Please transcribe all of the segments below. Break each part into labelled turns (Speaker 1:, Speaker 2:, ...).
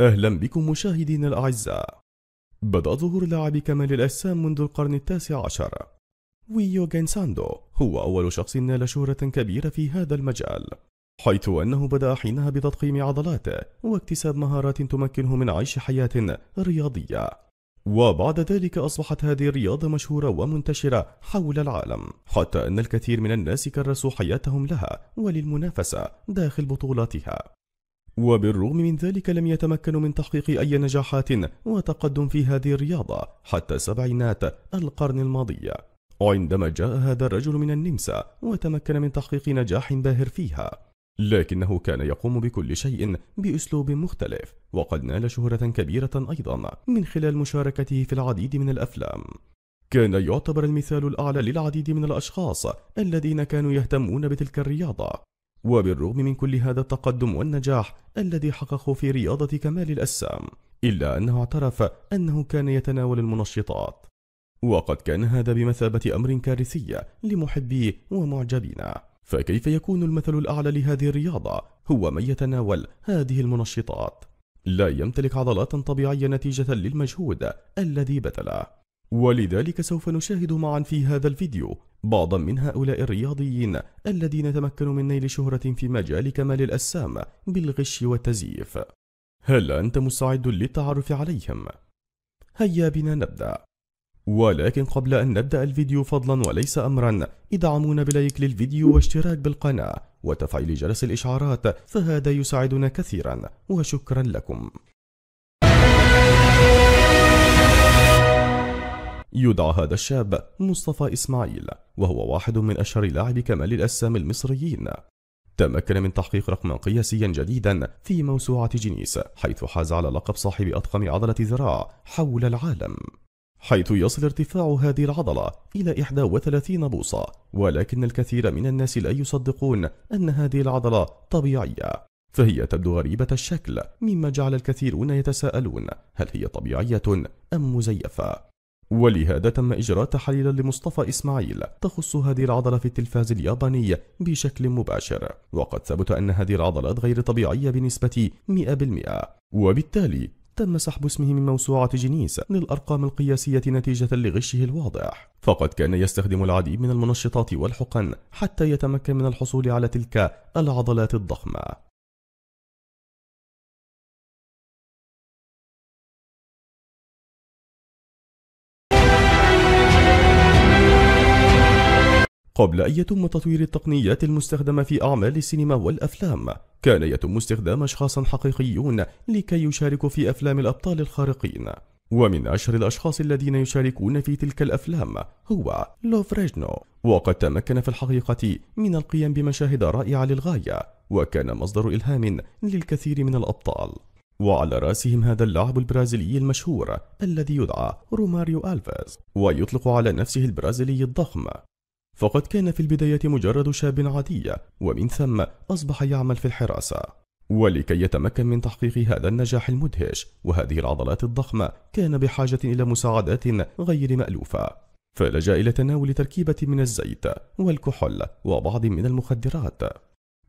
Speaker 1: أهلا بكم مشاهدينا الأعزاء. بدأ ظهور لاعب كمال الأجسام منذ القرن التاسع عشر. ويو جينساندو هو أول شخص نال شهرة كبيرة في هذا المجال حيث أنه بدأ حينها بتضخيم عضلاته واكتساب مهارات تمكنه من عيش حياة رياضية. وبعد ذلك أصبحت هذه الرياضة مشهورة ومنتشرة حول العالم حتى أن الكثير من الناس كرسوا حياتهم لها وللمنافسة داخل بطولاتها. وبالرغم من ذلك لم يتمكنوا من تحقيق أي نجاحات وتقدم في هذه الرياضة حتى سبعينات القرن الماضي. عندما جاء هذا الرجل من النمسا وتمكن من تحقيق نجاح باهر فيها لكنه كان يقوم بكل شيء بأسلوب مختلف وقد نال شهرة كبيرة أيضا من خلال مشاركته في العديد من الأفلام. كان يعتبر المثال الأعلى للعديد من الأشخاص الذين كانوا يهتمون بتلك الرياضة. وبالرغم من كل هذا التقدم والنجاح الذي حققه في رياضة كمال الأجسام إلا أنه اعترف أنه كان يتناول المنشطات. وقد كان هذا بمثابة أمر كارثي لمحبيه ومعجبين. فكيف يكون المثل الأعلى لهذه الرياضة؟ هو من يتناول هذه المنشطات. لا يمتلك عضلات طبيعية نتيجة للمجهود الذي بذله. ولذلك سوف نشاهد معا في هذا الفيديو بعضا من هؤلاء الرياضيين الذين تمكنوا من نيل شهرة في مجال كمال الأجسام بالغش والتزييف. هل أنت مستعد للتعرف عليهم؟ هيا بنا نبدأ. ولكن قبل أن نبدأ الفيديو فضلا وليس أمرا ادعمونا ب like للفيديو واشتراك بالقناة وتفعيل جرس الإشعارات فهذا يساعدنا كثيرا وشكرا لكم. يدعى هذا الشاب مصطفى إسماعيل وهو واحد من أشهر لاعبي كمال الأجسام المصريين. تمكن من تحقيق رقما قياسيا جديدا في موسوعة جينيس حيث حاز على لقب صاحب أضخم عضلة ذراع حول العالم. حيث يصل ارتفاع هذه العضلة إلى 31 بوصة ولكن الكثير من الناس لا يصدقون أن هذه العضلة طبيعية. فهي تبدو غريبة الشكل مما جعل الكثيرون يتساءلون هل هي طبيعية أم مزيفة؟ ولهذا تم إجراء تحاليل لمصطفى إسماعيل تخص هذه العضلة في التلفاز الياباني بشكل مباشر وقد ثبت أن هذه العضلات غير طبيعية بنسبة 100% وبالتالي تم سحب اسمه من موسوعة جينيس للأرقام القياسية نتيجة لغشه الواضح. فقد كان يستخدم العديد من المنشطات والحقن حتى يتمكن من الحصول على تلك العضلات الضخمة. قبل أن يتم تطوير التقنيات المستخدمة في أعمال السينما والأفلام. كان يتم استخدام أشخاص حقيقيون لكي يشاركوا في أفلام الأبطال الخارقين. ومن أشهر الأشخاص الذين يشاركون في تلك الأفلام هو لوفريجنو وقد تمكن في الحقيقة من القيام بمشاهد رائعة للغاية وكان مصدر إلهام للكثير من الأبطال. وعلى رأسهم هذا اللاعب البرازيلي المشهور الذي يدعى روماريو ألفيز ويطلق على نفسه البرازيلي الضخم. فقد كان في البداية مجرد شاب عادي ومن ثم أصبح يعمل في الحراسة. ولكي يتمكن من تحقيق هذا النجاح المدهش وهذه العضلات الضخمة كان بحاجة إلى مساعدات غير مألوفة. فلجأ إلى تناول تركيبة من الزيت والكحول وبعض من المخدرات.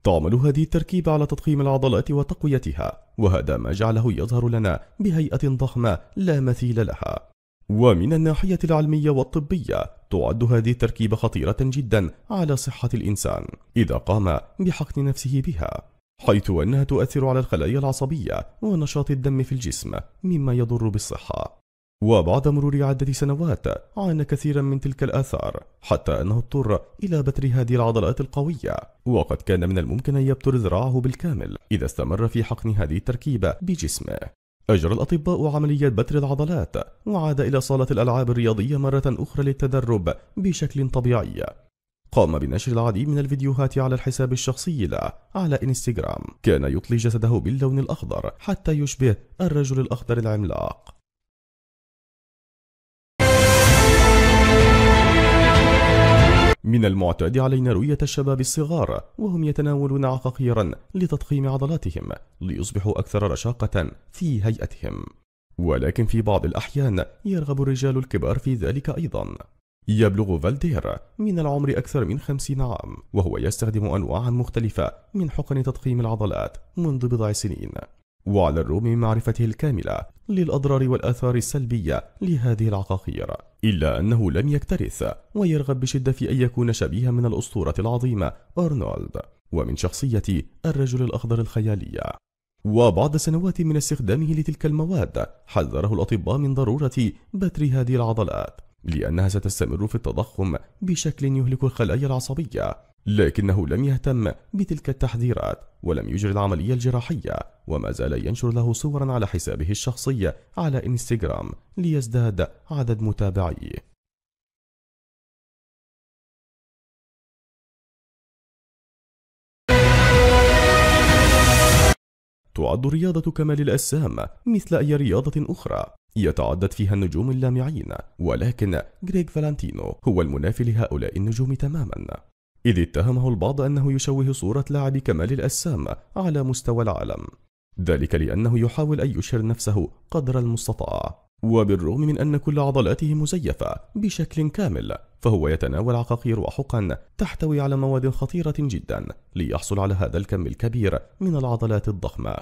Speaker 1: تعمل هذه التركيبة على تضخيم العضلات وتقويتها وهذا ما جعله يظهر لنا بهيئة ضخمة لا مثيل لها. ومن الناحية العلمية والطبية تعد هذه التركيبة خطيرة جدا على صحة الإنسان إذا قام بحقن نفسه بها حيث أنها تؤثر على الخلايا العصبية ونشاط الدم في الجسم مما يضر بالصحة. وبعد مرور عدة سنوات عانى كثيرا من تلك الآثار حتى أنه اضطر إلى بتر هذه العضلات القوية. وقد كان من الممكن أن يبتر ذراعه بالكامل إذا استمر في حقن هذه التركيبة بجسمه. أجرى الأطباء عملية بتر العضلات وعاد إلى صالة الألعاب الرياضية مرة أخرى للتدرب بشكل طبيعي. قام بنشر العديد من الفيديوهات على الحساب الشخصي له على إنستغرام. كان يطلي جسده باللون الأخضر حتى يشبه الرجل الأخضر العملاق. من المعتاد علينا رؤية الشباب الصغار وهم يتناولون عقاقيرا لتضخيم عضلاتهم ليصبحوا أكثر رشاقة في هيئتهم. ولكن في بعض الأحيان يرغب الرجال الكبار في ذلك أيضا. يبلغ فالدير من العمر أكثر من خمسين عام وهو يستخدم أنواعا مختلفة من حقن تضخيم العضلات منذ بضع سنين. وعلى الرغم من معرفته الكاملة للأضرار والآثار السلبية لهذه العقاقير إلا أنه لم يكترث ويرغب بشدة في أن يكون شبيها من الأسطورة العظيمة أرنولد. ومن شخصية الرجل الأخضر الخيالية. وبعد سنوات من استخدامه لتلك المواد حذره الأطباء من ضرورة بتر هذه العضلات لأنها ستستمر في التضخم بشكل يهلك الخلايا العصبية. لكنه لم يهتم بتلك التحذيرات ولم يجري العملية الجراحية وما زال ينشر له صورا على حسابه الشخصي على إنستغرام ليزداد عدد متابعيه. تعد رياضة كمال الأجسام مثل أي رياضة أخرى يتعدد فيها النجوم اللامعين ولكن غريغ فالانتينو هو المنافي لهؤلاء النجوم تماما. إذ اتهمه البعض أنه يشوه صورة لاعب كمال الأجسام على مستوى العالم. ذلك لأنه يحاول أن يشهر نفسه قدر المستطاع. وبالرغم من أن كل عضلاته مزيفة بشكل كامل فهو يتناول عقاقير وحقن تحتوي على مواد خطيرة جدا ليحصل على هذا الكم الكبير من العضلات الضخمة.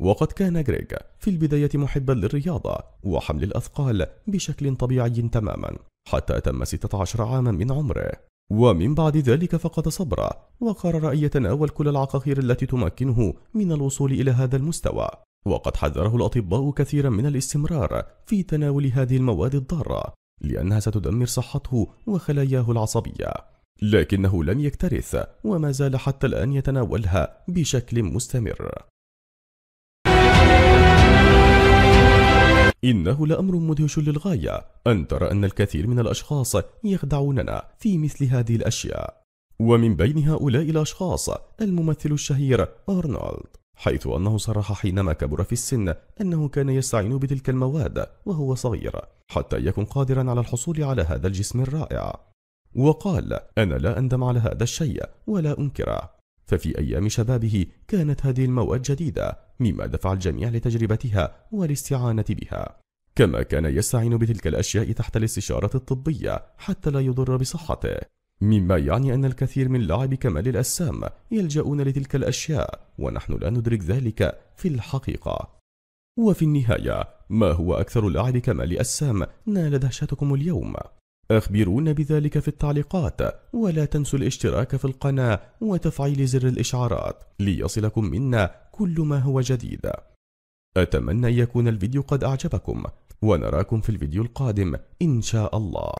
Speaker 1: وقد كان غريغ في البداية محبا للرياضة وحمل الأثقال بشكل طبيعي تماما حتى تم 16 عاما من عمره. ومن بعد ذلك فقد صبر وقرر أن يتناول كل العقاقير التي تمكنه من الوصول إلى هذا المستوى. وقد حذره الأطباء كثيرا من الاستمرار في تناول هذه المواد الضارة لأنها ستدمر صحته وخلاياه العصبية. لكنه لم يكترث وما زال حتى الآن يتناولها بشكل مستمر. إنه لأمر مدهش للغاية أن ترى أن الكثير من الأشخاص يخدعوننا في مثل هذه الأشياء. ومن بين هؤلاء الأشخاص الممثل الشهير أرنولد حيث أنه صرح حينما كبر في السن أنه كان يستعين بتلك المواد وهو صغير حتى يكون قادرا على الحصول على هذا الجسم الرائع. وقال أنا لا أندم على هذا الشيء ولا أنكره. ففي أيام شبابه كانت هذه المواد جديدة مما دفع الجميع لتجربتها والاستعانة بها. كما كان يستعين بتلك الأشياء تحت الاستشارة الطبية حتى لا يضر بصحته. مما يعني أن الكثير من لاعبي كمال الأجسام يلجؤون لتلك الأشياء ونحن لا ندرك ذلك في الحقيقة. وفي النهاية ما هو أكثر لاعب كمال أجسام نال دهشتكم اليوم؟ أخبرونا بذلك في التعليقات ولا تنسوا الاشتراك في القناة وتفعيل زر الإشعارات ليصلكم منا كل ما هو جديد. أتمنى يكون الفيديو قد أعجبكم ونراكم في الفيديو القادم إن شاء الله.